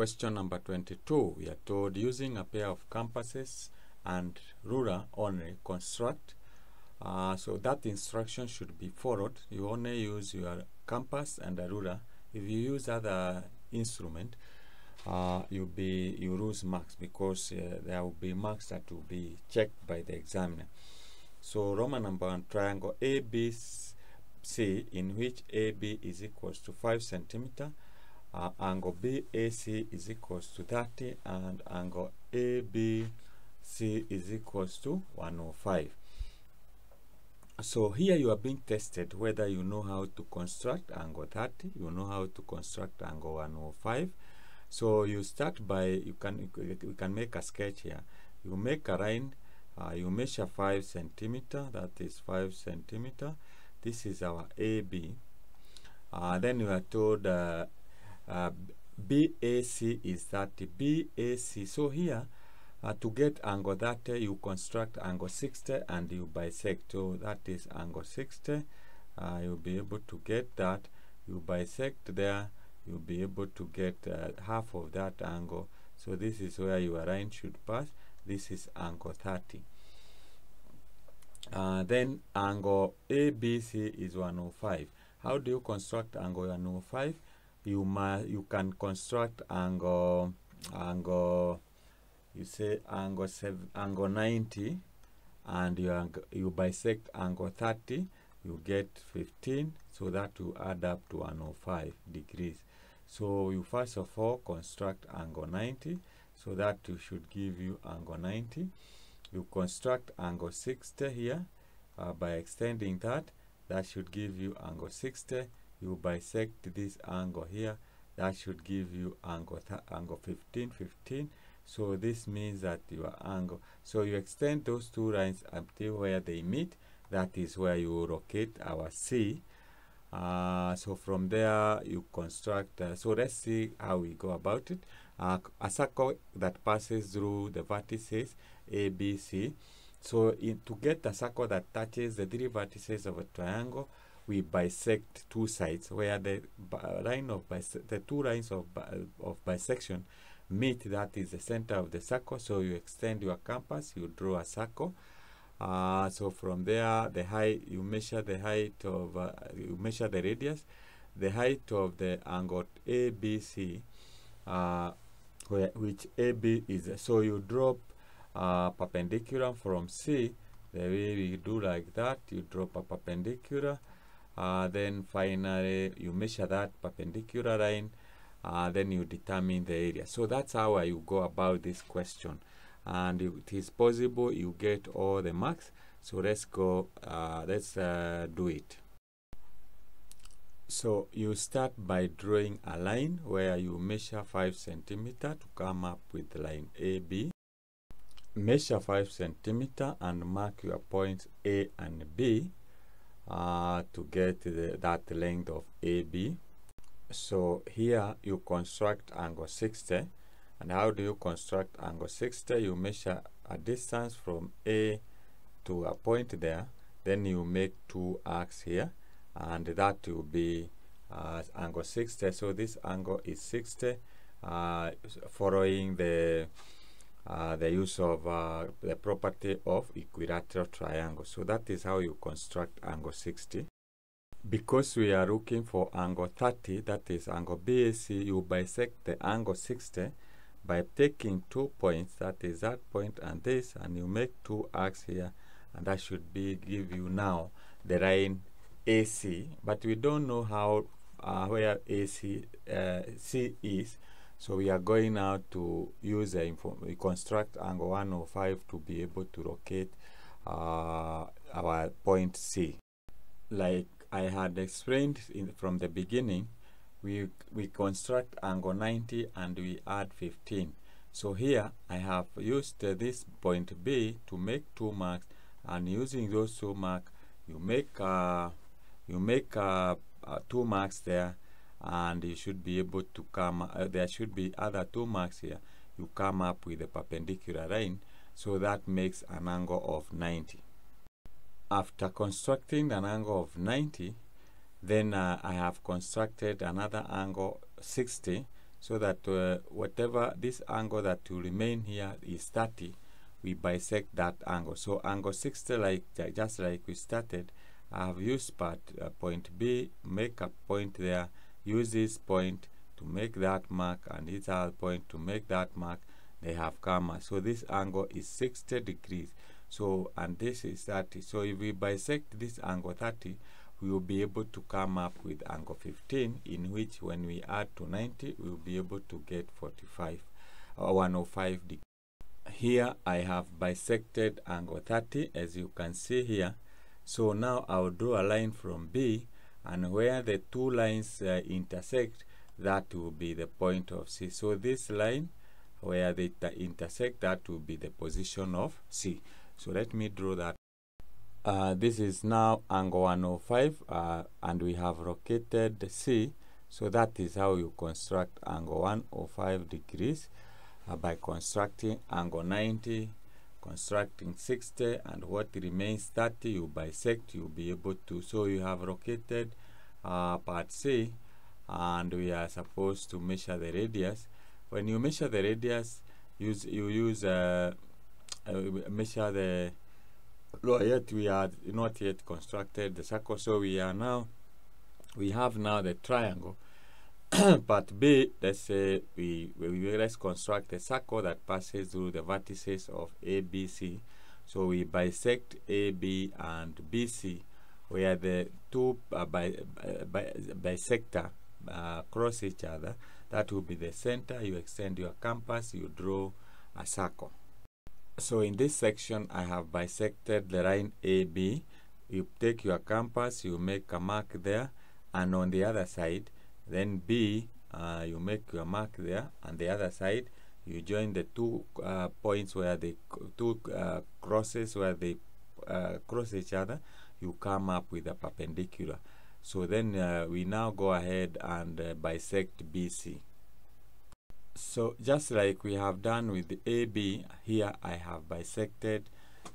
question number 22, we are told using a pair of compasses and ruler only construct. Uh, so that instruction should be followed. You only use your compass and a ruler. If you use other instrument, uh, you'll be you lose marks because uh, there will be marks that will be checked by the examiner. So Roman number one triangle ABC in which AB is equals to 5 centimeter, uh, angle BAC is equals to 30 and angle ABC is equals to 105. So here you are being tested whether you know how to construct angle 30, you know how to construct angle 105. So you start by, you can, you can make a sketch here. You make a line, uh, you measure 5 centimeter, that is 5 centimeter. This is our AB. Uh, then you are told uh, uh, BAC is 30, BAC. So here, uh, to get angle 30, you construct angle 60 and you bisect. So that is angle 60. Uh, you'll be able to get that. You bisect there, you'll be able to get uh, half of that angle. So this is where your line should pass. This is angle 30. Uh, then angle ABC is 105. How do you construct angle 105? You must you can construct angle angle you say angle seven, angle 90 and you you bisect angle 30 you get 15 so that will add up to 105 degrees. So you first of all construct angle 90 so that you should give you angle 90 you construct angle 60 here uh, by extending that that should give you angle 60 you bisect this angle here that should give you angle angle 15 15 so this means that your angle so you extend those two lines until where they meet that is where you locate our c. Uh, so from there you construct uh, so let's see how we go about it. Uh, a circle that passes through the vertices a b c. So in, to get a circle that touches the three vertices of a triangle we bisect two sides where the line of the two lines of, of bisection meet that is the center of the circle. So you extend your compass you draw a circle. Uh, so from there the height you measure the height of uh, you measure the radius. The height of the angle ABC uh, where, which AB is so you drop uh, perpendicular from C. The way we do like that you drop a perpendicular uh, then finally you measure that perpendicular line uh, then you determine the area. So that's how you go about this question. And it is possible you get all the marks. So let's go uh, let's uh, do it. So you start by drawing a line where you measure 5 centimeter to come up with line AB measure 5 centimeter and mark your points A and B uh, to get the, that length of AB so here you construct angle 60 and how do you construct angle 60 you measure a distance from A to a point there. Then you make two arcs here. And that will be uh, angle 60 so this angle is 60 uh, following the uh, the use of uh, the property of equilateral triangle. So that is how you construct angle 60 because we are looking for angle 30 that is angle BAC you bisect the angle 60 by taking two points that is that point and this and you make two arcs here. And that should be give you now the line AC but we don't know how uh, where AC uh, C is so we are going now to use we construct angle 105 to be able to locate uh, our point C. Like I had explained in, from the beginning we we construct angle 90 and we add 15 so here I have used uh, this point B to make two marks and using those two marks you make uh, you make uh, uh, two marks there and you should be able to come uh, there should be other two marks here. You come up with a perpendicular line so that makes an angle of 90 after constructing an angle of 90 then uh, I have constructed another angle 60 so that uh, whatever this angle that will remain here is 30 we bisect that angle. So angle 60 like just like we started I have used part uh, point B make a point there use this point to make that mark and this other point to make that mark they have comma. So this angle is 60 degrees. So and this is 30 so if we bisect this angle 30 we will be able to come up with angle 15 in which when we add to 90 we will be able to get 45 uh, or 105 degrees. Here I have bisected angle 30 as you can see here. So now I'll draw a line from B and where the two lines uh, intersect that will be the point of C. So this line where they intersect that will be the position of C. So let me draw that. Uh, this is now angle 105 uh, and we have located C. So that is how you construct angle 105 degrees uh, by constructing angle 90 constructing 60 and what remains 30 you bisect you'll be able to. So you have located uh, part C and we are supposed to measure the radius. When you measure the radius use you use uh, uh, measure the lower yet we are not yet constructed the circle. So we are now we have now the triangle part B, let's say we, we let's construct a circle that passes through the vertices of ABC. So we bisect AB and BC, where the two uh, bi, bi, bisector uh, cross each other. That will be the center. You extend your compass, you draw a circle. So in this section, I have bisected the line AB. You take your compass, you make a mark there, and on the other side, then B uh, you make your mark there. And the other side you join the two uh, points where the two uh, crosses where they uh, cross each other. You come up with a perpendicular. So then uh, we now go ahead and uh, bisect BC so just like we have done with the AB here I have bisected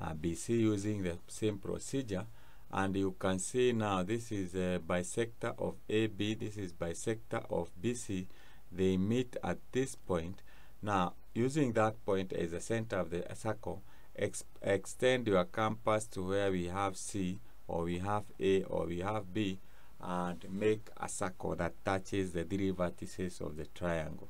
BC using the same procedure and you can see now this is a bisector of AB this is bisector of BC they meet at this point. Now using that point as the center of the circle ex extend your compass to where we have C or we have A or we have B and make a circle that touches the three vertices of the triangle.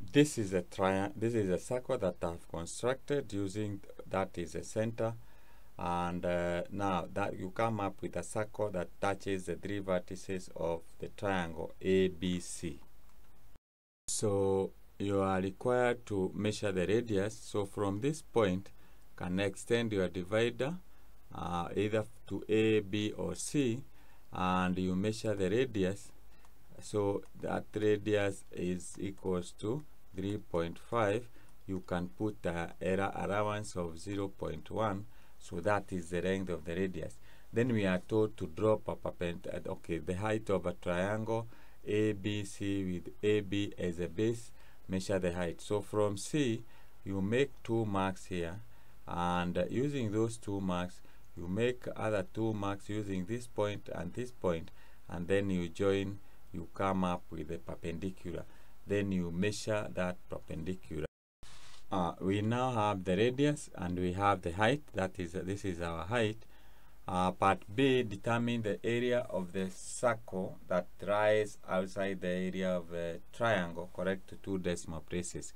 This is a triangle this is a circle that I've constructed using that is a center and uh, now that you come up with a circle that touches the three vertices of the triangle ABC. So you are required to measure the radius. So from this point, can extend your divider uh, either to A, B, or C, and you measure the radius. So that radius is equals to 3.5. You can put a error allowance of 0.1 so that is the length of the radius. Then we are told to drop a perpendicular okay the height of a triangle ABC with AB as a base measure the height. So from C you make two marks here and uh, using those two marks you make other two marks using this point and this point and then you join you come up with a perpendicular. Then you measure that perpendicular uh, we now have the radius and we have the height. That is uh, this is our height. Uh, part B determine the area of the circle that lies outside the area of the triangle correct to two decimal places.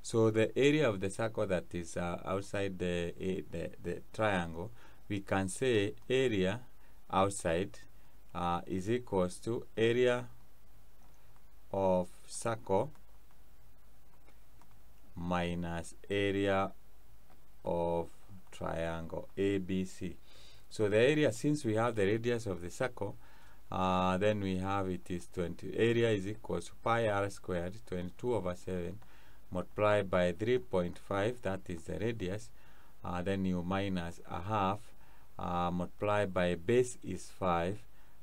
So the area of the circle that is uh, outside the, the, the triangle we can say area outside uh, is equals to area of circle minus area of triangle ABC. So the area, since we have the radius of the circle, uh, then we have it is 20. Area is equal to pi r squared, 22 over 7, multiplied by 3.5, that is the radius. Uh, then you minus a half, uh, multiplied by base is 5,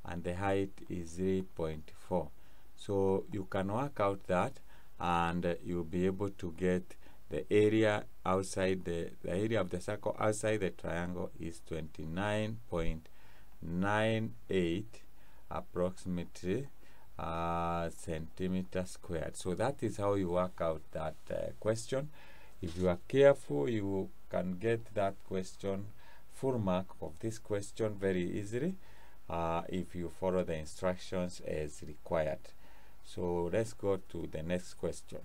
and the height is 3.4. So you can work out that and you'll be able to get the area outside the, the area of the circle outside the triangle is 29.98 approximately uh, centimeter squared. So that is how you work out that uh, question. If you are careful, you can get that question, full mark of this question very easily uh, if you follow the instructions as required. So let's go to the next question.